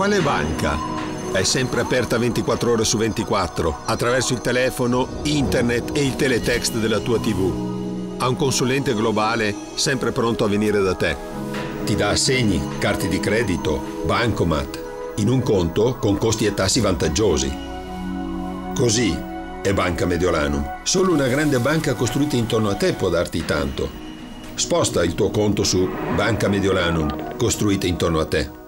quale banca? È sempre aperta 24 ore su 24, attraverso il telefono, internet e il teletext della tua TV. Ha un consulente globale sempre pronto a venire da te. Ti dà assegni, carte di credito, bancomat, in un conto con costi e tassi vantaggiosi. Così è Banca Mediolanum. Solo una grande banca costruita intorno a te può darti tanto. Sposta il tuo conto su Banca Mediolanum, costruita intorno a te.